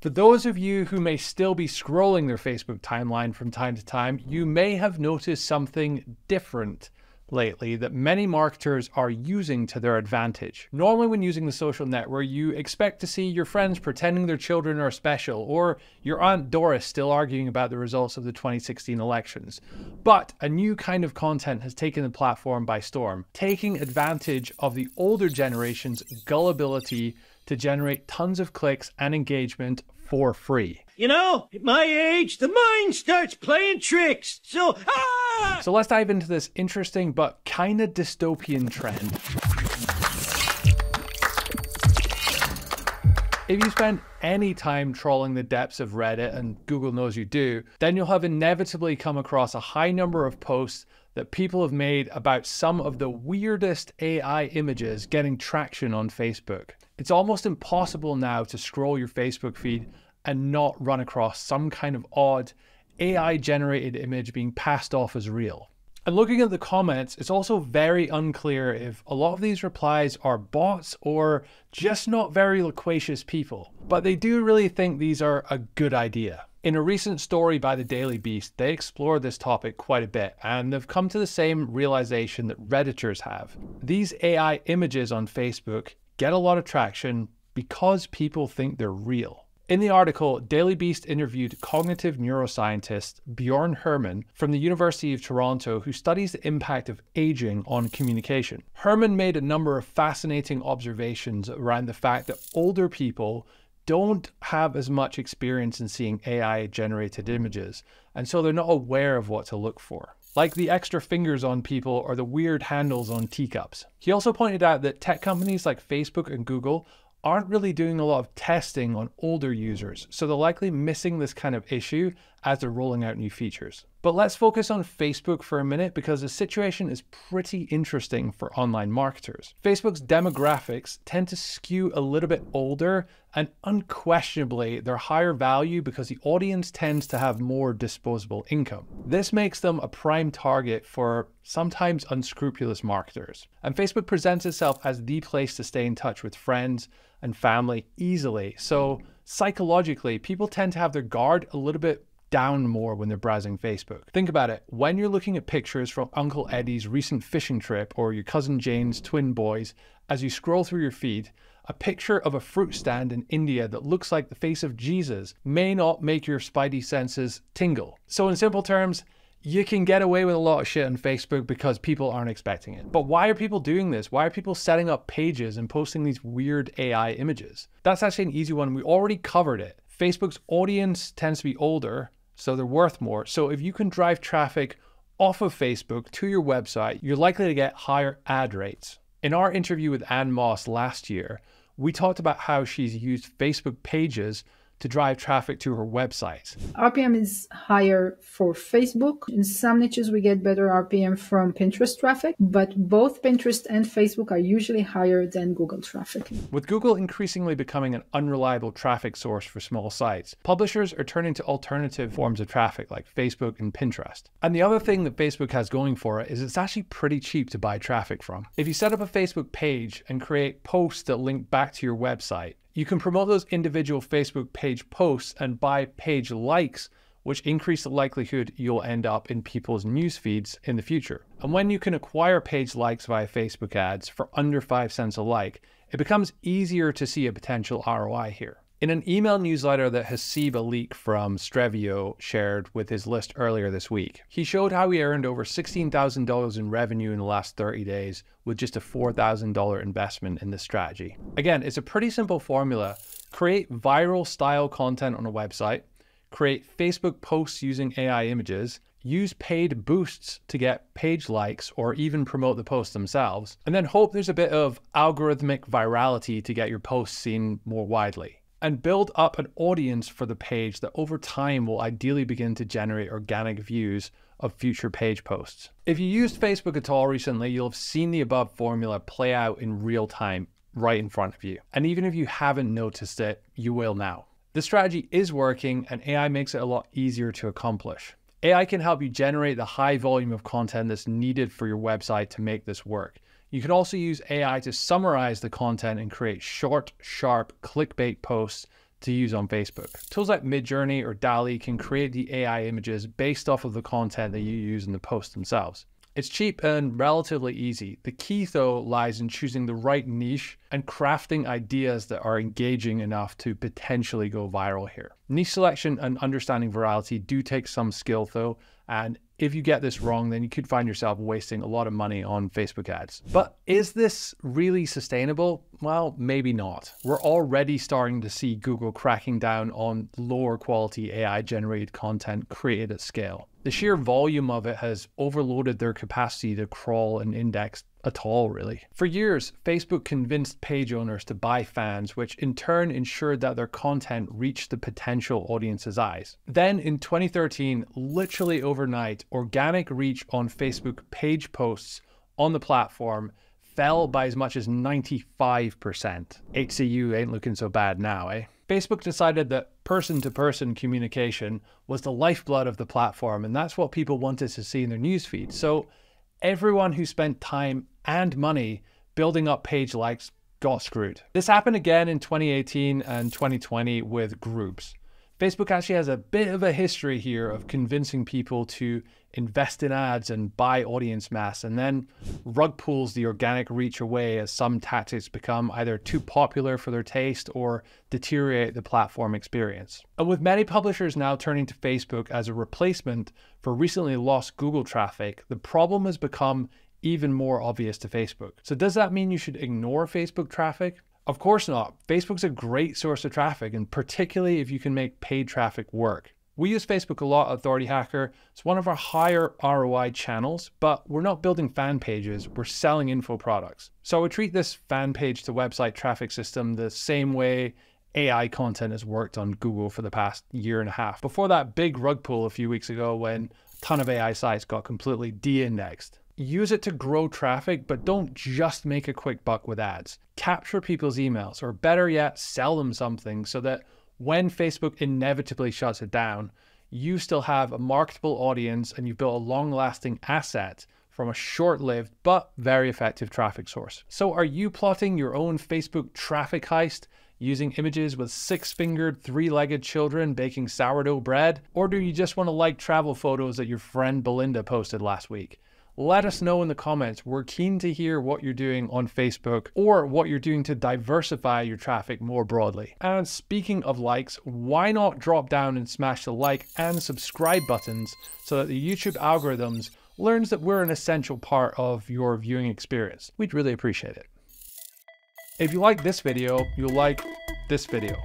For those of you who may still be scrolling their Facebook timeline from time to time, you may have noticed something different lately that many marketers are using to their advantage. Normally, when using the social network, you expect to see your friends pretending their children are special, or your Aunt Doris still arguing about the results of the 2016 elections. But a new kind of content has taken the platform by storm, taking advantage of the older generation's gullibility to generate tons of clicks and engagement for free. You know, at my age, the mind starts playing tricks. So, ah! So let's dive into this interesting but kind of dystopian trend. If you spend any time trawling the depths of Reddit, and Google knows you do, then you'll have inevitably come across a high number of posts that people have made about some of the weirdest AI images getting traction on Facebook. It's almost impossible now to scroll your Facebook feed and not run across some kind of odd AI generated image being passed off as real. And looking at the comments, it's also very unclear if a lot of these replies are bots or just not very loquacious people. But they do really think these are a good idea. In a recent story by the Daily Beast, they explore this topic quite a bit and they've come to the same realization that Redditors have. These AI images on Facebook get a lot of traction because people think they're real. In the article, Daily Beast interviewed cognitive neuroscientist Bjorn Herrmann from the University of Toronto who studies the impact of aging on communication. Herrmann made a number of fascinating observations around the fact that older people don't have as much experience in seeing AI generated images, and so they're not aware of what to look for like the extra fingers on people or the weird handles on teacups. He also pointed out that tech companies like Facebook and Google aren't really doing a lot of testing on older users, so they're likely missing this kind of issue as they're rolling out new features. But let's focus on Facebook for a minute because the situation is pretty interesting for online marketers. Facebook's demographics tend to skew a little bit older and unquestionably they're higher value because the audience tends to have more disposable income. This makes them a prime target for sometimes unscrupulous marketers. And Facebook presents itself as the place to stay in touch with friends and family easily. So psychologically, people tend to have their guard a little bit down more when they're browsing Facebook. Think about it. When you're looking at pictures from Uncle Eddie's recent fishing trip or your cousin Jane's twin boys, as you scroll through your feed, a picture of a fruit stand in India that looks like the face of Jesus may not make your spidey senses tingle. So, in simple terms, you can get away with a lot of shit on Facebook because people aren't expecting it. But why are people doing this? Why are people setting up pages and posting these weird AI images? That's actually an easy one. We already covered it. Facebook's audience tends to be older, so they're worth more. So if you can drive traffic off of Facebook to your website, you're likely to get higher ad rates. In our interview with Anne Moss last year, we talked about how she's used Facebook pages to drive traffic to her website. RPM is higher for Facebook. In some niches, we get better RPM from Pinterest traffic, but both Pinterest and Facebook are usually higher than Google traffic. With Google increasingly becoming an unreliable traffic source for small sites, publishers are turning to alternative forms of traffic like Facebook and Pinterest. And the other thing that Facebook has going for it is it's actually pretty cheap to buy traffic from. If you set up a Facebook page and create posts that link back to your website, you can promote those individual Facebook page posts and buy page likes, which increase the likelihood you'll end up in people's news feeds in the future. And when you can acquire page likes via Facebook ads for under 5 cents a like, it becomes easier to see a potential ROI here. In an email newsletter that Haseeb Alik from Strevio shared with his list earlier this week, he showed how he earned over $16,000 in revenue in the last 30 days with just a $4,000 investment in this strategy. Again, it's a pretty simple formula. Create viral style content on a website, create Facebook posts using AI images, use paid boosts to get page likes or even promote the posts themselves, and then hope there's a bit of algorithmic virality to get your posts seen more widely and build up an audience for the page that over time will ideally begin to generate organic views of future page posts. If you used Facebook at all recently, you'll have seen the above formula play out in real time right in front of you. And even if you haven't noticed it, you will now. The strategy is working and AI makes it a lot easier to accomplish. AI can help you generate the high volume of content that's needed for your website to make this work. You can also use AI to summarize the content and create short, sharp clickbait posts to use on Facebook. Tools like Midjourney or DALL-E can create the AI images based off of the content that you use in the posts themselves. It's cheap and relatively easy. The key, though, lies in choosing the right niche and crafting ideas that are engaging enough to potentially go viral here. Niche selection and understanding virality do take some skill, though, and if you get this wrong, then you could find yourself wasting a lot of money on Facebook ads. But is this really sustainable? Well, maybe not. We're already starting to see Google cracking down on lower quality AI generated content created at scale. The sheer volume of it has overloaded their capacity to crawl and index at all, really. For years, Facebook convinced page owners to buy fans, which in turn ensured that their content reached the potential audience's eyes. Then in 2013, literally overnight, organic reach on Facebook page posts on the platform fell by as much as 95%. HCU ain't looking so bad now, eh? Facebook decided that person to person communication was the lifeblood of the platform, and that's what people wanted to see in their newsfeed. So everyone who spent time and money building up page likes got screwed. This happened again in 2018 and 2020 with groups. Facebook actually has a bit of a history here of convincing people to invest in ads and buy audience mass, and then rug pulls the organic reach away as some tactics become either too popular for their taste or deteriorate the platform experience. And with many publishers now turning to Facebook as a replacement for recently lost Google traffic, the problem has become even more obvious to Facebook. So, does that mean you should ignore Facebook traffic? Of course not. Facebook's a great source of traffic, and particularly if you can make paid traffic work. We use Facebook a lot Authority Hacker. It's one of our higher ROI channels, but we're not building fan pages, we're selling info products. So I would treat this fan page to website traffic system the same way AI content has worked on Google for the past year and a half. Before that big rug pull a few weeks ago when a ton of AI sites got completely de indexed use it to grow traffic, but don't just make a quick buck with ads. Capture people's emails, or better yet, sell them something so that when Facebook inevitably shuts it down, you still have a marketable audience and you've built a long lasting asset from a short lived but very effective traffic source. So, are you plotting your own Facebook traffic heist using images with six fingered, three legged children baking sourdough bread? Or do you just want to like travel photos that your friend Belinda posted last week? Let us know in the comments. We're keen to hear what you're doing on Facebook or what you're doing to diversify your traffic more broadly. And speaking of likes, why not drop down and smash the like and subscribe buttons so that the YouTube algorithms learns that we're an essential part of your viewing experience. We'd really appreciate it. If you like this video, you'll like this video.